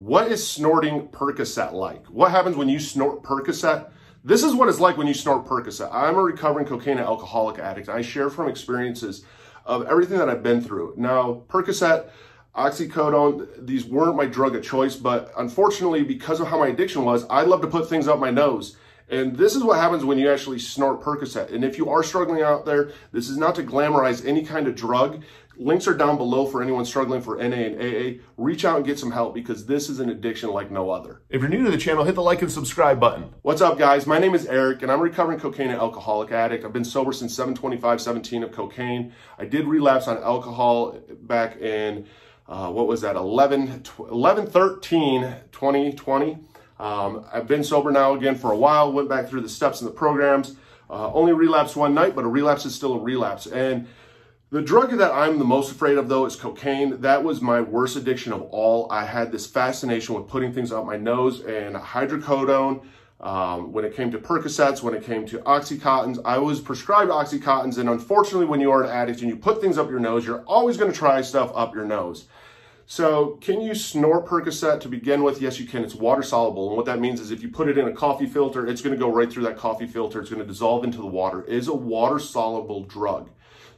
What is snorting Percocet like? What happens when you snort Percocet? This is what it's like when you snort Percocet. I'm a recovering cocaine and alcoholic addict. I share from experiences of everything that I've been through. Now, Percocet, oxycodone, these weren't my drug of choice, but unfortunately, because of how my addiction was, I love to put things up my nose. And this is what happens when you actually snort Percocet. And if you are struggling out there, this is not to glamorize any kind of drug. Links are down below for anyone struggling for NA and AA. Reach out and get some help because this is an addiction like no other. If you're new to the channel, hit the like and subscribe button. What's up guys? My name is Eric and I'm a recovering cocaine and alcoholic addict. I've been sober since 725-17 of cocaine. I did relapse on alcohol back in, uh, what was that, 11, 11 13, 2020. Um, I've been sober now again for a while, went back through the steps and the programs. Uh, only relapsed one night, but a relapse is still a relapse. And the drug that I'm the most afraid of though is cocaine. That was my worst addiction of all. I had this fascination with putting things up my nose and hydrocodone. Um, when it came to Percocets, when it came to Oxycontins, I was prescribed Oxycontins. And unfortunately, when you are an addict and you put things up your nose, you're always going to try stuff up your nose. So can you snort Percocet to begin with? Yes, you can. It's water soluble. And what that means is if you put it in a coffee filter, it's going to go right through that coffee filter. It's going to dissolve into the water. It is a water soluble drug.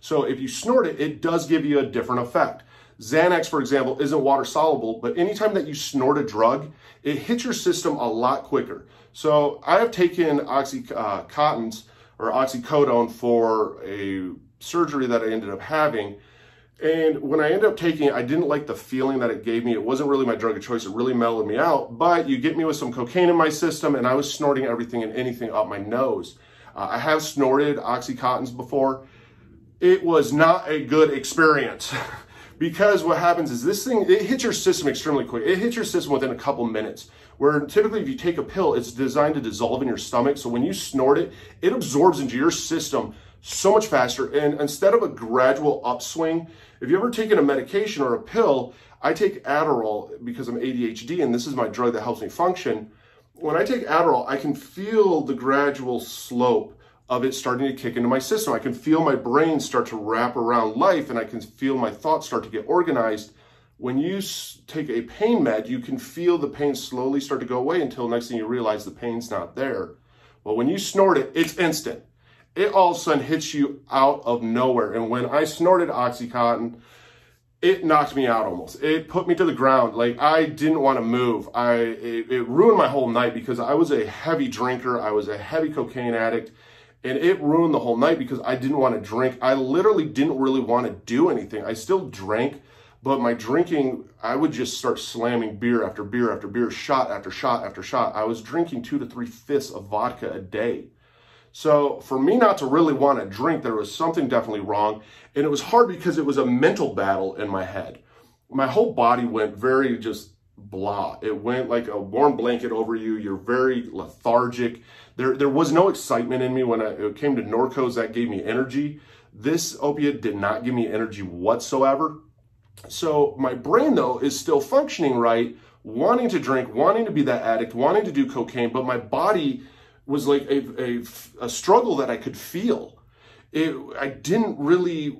So if you snort it, it does give you a different effect. Xanax, for example, isn't water soluble, but anytime that you snort a drug, it hits your system a lot quicker. So I have taken Oxycontins uh, or oxycodone for a surgery that I ended up having and when I ended up taking it, I didn't like the feeling that it gave me. It wasn't really my drug of choice. It really mellowed me out. But you get me with some cocaine in my system, and I was snorting everything and anything up my nose. Uh, I have snorted Oxycontins before. It was not a good experience. because what happens is this thing, it hits your system extremely quick. It hits your system within a couple minutes. Where typically if you take a pill, it's designed to dissolve in your stomach. So when you snort it, it absorbs into your system so much faster. And instead of a gradual upswing, if you've ever taken a medication or a pill, I take Adderall because I'm ADHD and this is my drug that helps me function. When I take Adderall, I can feel the gradual slope of it starting to kick into my system. I can feel my brain start to wrap around life and I can feel my thoughts start to get organized. When you take a pain med, you can feel the pain slowly start to go away until next thing you realize the pain's not there. Well, when you snort it, it's instant it all of a sudden hits you out of nowhere. And when I snorted Oxycontin, it knocked me out almost. It put me to the ground. Like I didn't want to move. I it, it, ruined my whole night because I was a heavy drinker. I was a heavy cocaine addict, and it ruined the whole night because I didn't want to drink. I literally didn't really want to do anything. I still drank, but my drinking, I would just start slamming beer after beer after beer, shot after shot after shot. I was drinking two to three fifths of vodka a day. So for me not to really want to drink, there was something definitely wrong. And it was hard because it was a mental battle in my head. My whole body went very just blah. It went like a warm blanket over you. You're very lethargic. There, there was no excitement in me when I, came to Norcos that gave me energy. This opiate did not give me energy whatsoever. So my brain though is still functioning right, wanting to drink, wanting to be that addict, wanting to do cocaine, but my body was like a, a, a struggle that I could feel. It, I didn't really,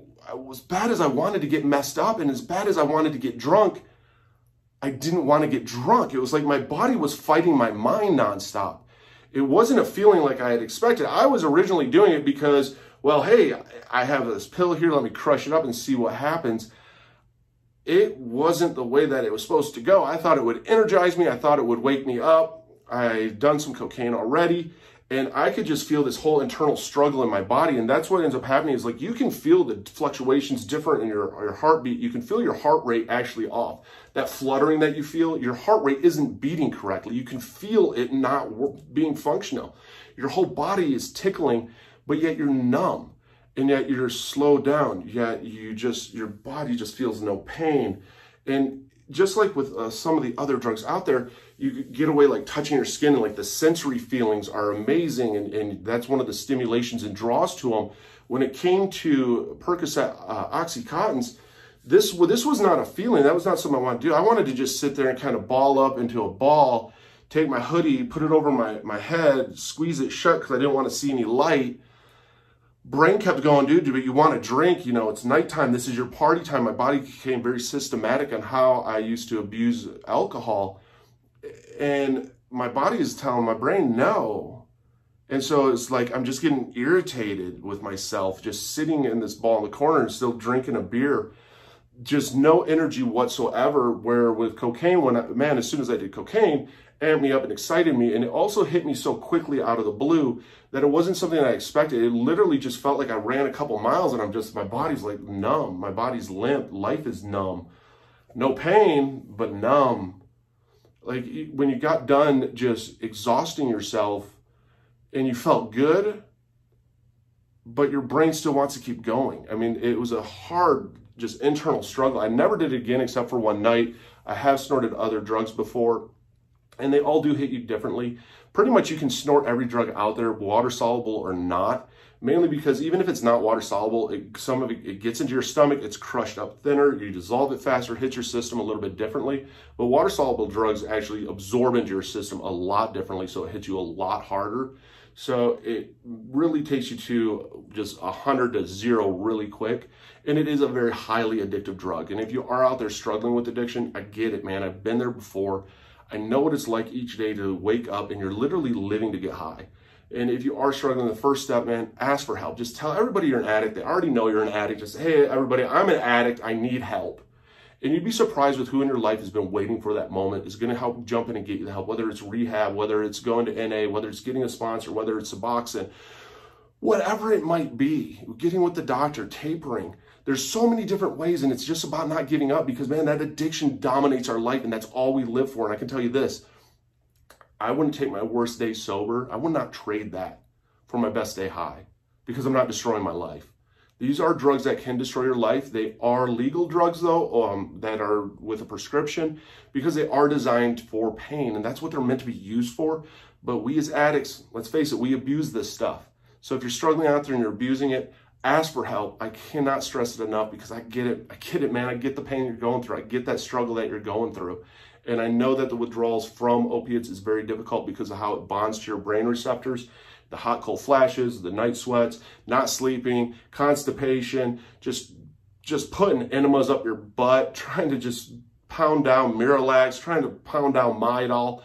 as bad as I wanted to get messed up and as bad as I wanted to get drunk, I didn't want to get drunk. It was like my body was fighting my mind nonstop. It wasn't a feeling like I had expected. I was originally doing it because, well, hey, I have this pill here. Let me crush it up and see what happens. It wasn't the way that it was supposed to go. I thought it would energize me. I thought it would wake me up. I've done some cocaine already and I could just feel this whole internal struggle in my body. And that's what ends up happening is like you can feel the fluctuations different in your, your heartbeat. You can feel your heart rate actually off. That fluttering that you feel, your heart rate isn't beating correctly. You can feel it not being functional. Your whole body is tickling, but yet you're numb and yet you're slowed down. Yet you just, your body just feels no pain. And just like with uh, some of the other drugs out there, you get away like touching your skin and like the sensory feelings are amazing. And, and that's one of the stimulations and draws to them. When it came to Percocet uh, Oxycontins, this, well, this was not a feeling. That was not something I wanted to do. I wanted to just sit there and kind of ball up into a ball, take my hoodie, put it over my, my head, squeeze it shut because I didn't want to see any light brain kept going, dude, but you want to drink, you know, it's nighttime. This is your party time. My body became very systematic on how I used to abuse alcohol. And my body is telling my brain no. And so it's like I'm just getting irritated with myself, just sitting in this ball in the corner and still drinking a beer. Just no energy whatsoever. Where with cocaine, when I, man, as soon as I did cocaine, amped me up and excited me. And it also hit me so quickly out of the blue that it wasn't something I expected. It literally just felt like I ran a couple miles and I'm just, my body's like numb. My body's limp. Life is numb. No pain, but numb. Like when you got done just exhausting yourself and you felt good, but your brain still wants to keep going. I mean, it was a hard, just internal struggle. I never did it again except for one night. I have snorted other drugs before, and they all do hit you differently. Pretty much you can snort every drug out there, water soluble or not, mainly because even if it's not water soluble, it, some of it, it gets into your stomach, it's crushed up thinner, you dissolve it faster, hits your system a little bit differently. But water soluble drugs actually absorb into your system a lot differently, so it hits you a lot harder. So it really takes you to just 100 to zero really quick. And it is a very highly addictive drug. And if you are out there struggling with addiction, I get it, man. I've been there before. I know what it's like each day to wake up and you're literally living to get high. And if you are struggling, the first step, man, ask for help. Just tell everybody you're an addict. They already know you're an addict. Just, hey, everybody, I'm an addict. I need help. And you'd be surprised with who in your life has been waiting for that moment, is going to help jump in and get you the help, whether it's rehab, whether it's going to NA, whether it's getting a sponsor, whether it's Suboxone, whatever it might be, getting with the doctor, tapering. There's so many different ways, and it's just about not giving up because, man, that addiction dominates our life, and that's all we live for. And I can tell you this I wouldn't take my worst day sober, I would not trade that for my best day high because I'm not destroying my life. These are drugs that can destroy your life. They are legal drugs, though, um, that are with a prescription because they are designed for pain, and that's what they're meant to be used for. But we as addicts, let's face it, we abuse this stuff. So if you're struggling out there and you're abusing it, ask for help. I cannot stress it enough because I get it. I get it, man. I get the pain you're going through. I get that struggle that you're going through. And I know that the withdrawals from opiates is very difficult because of how it bonds to your brain receptors. The hot cold flashes, the night sweats, not sleeping, constipation, just just putting enemas up your butt, trying to just pound down Miralax, trying to pound down Midol,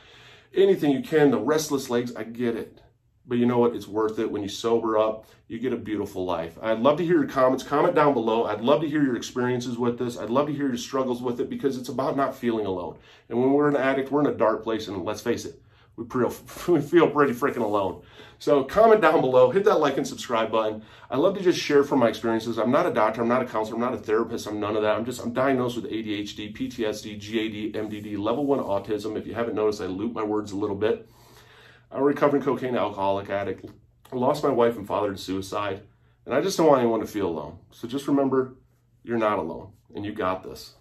anything you can, the restless legs, I get it. But you know what? It's worth it. When you sober up, you get a beautiful life. I'd love to hear your comments. Comment down below. I'd love to hear your experiences with this. I'd love to hear your struggles with it because it's about not feeling alone. And when we're an addict, we're in a dark place. And let's face it, we, we feel pretty freaking alone. So comment down below, hit that like and subscribe button. I love to just share from my experiences. I'm not a doctor, I'm not a counselor, I'm not a therapist, I'm none of that. I'm just, I'm diagnosed with ADHD, PTSD, GAD, MDD, level one autism. If you haven't noticed, I loop my words a little bit. I'm a recovering cocaine alcoholic addict. I lost my wife and father to suicide, and I just don't want anyone to feel alone. So just remember, you're not alone, and you got this.